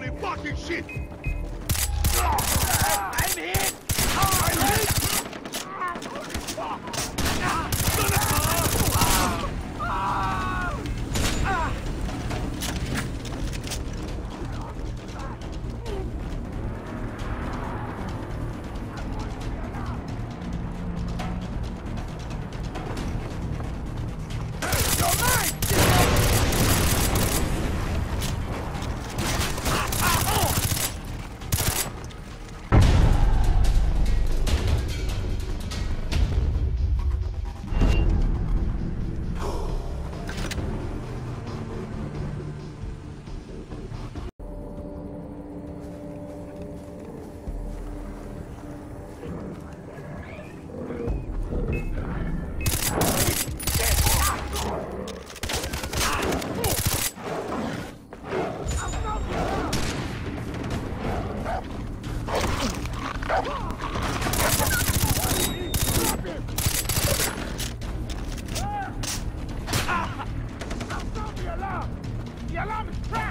Holy fucking shit! I'm hit! The alarm is trapped!